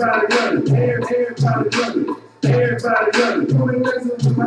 Everybody running, everybody running, everybody running. Come and listen to my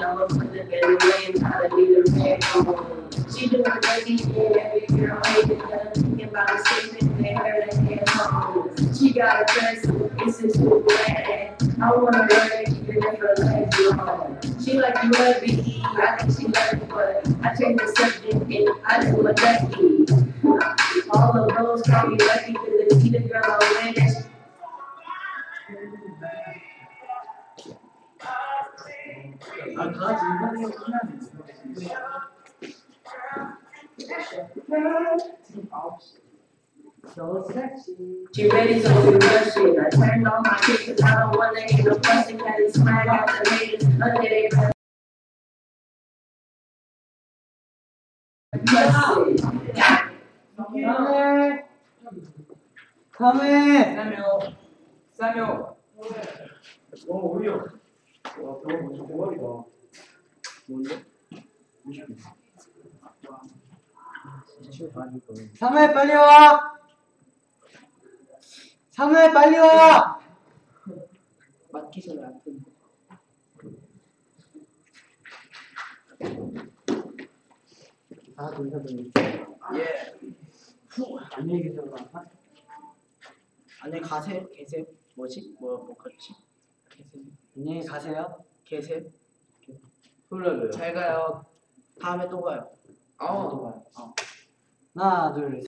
my best. She doing crazy shit, every girl a. She got a dress, it's bad. I wanna that she. She like you love I think she love but I changed the subject and I do a ducky. All of those call me lucky, cause the girl I win. So sexy. She ready to do that shit. I turned on my kick I don't want to hear the busting cat and smack out the ladies under their breath. Come in! Come in! Samuel! Samuel! Whoa, real. 와, 저거 완전 대박이다. 뭔데? 3회 아, 아, 빨리 와! 3회 빨리 와! 맞기 전에 안 뜬다. 아, 동사님. 예. 후, 안녕히 계세요. 안녕히 가세요. 계세요. 뭐지? 뭐, 뭐, 그렇지? 안녕히 가세요. 개세 흘러요. 잘 가요 다음에 또 봐요 어 어. 하나, 둘,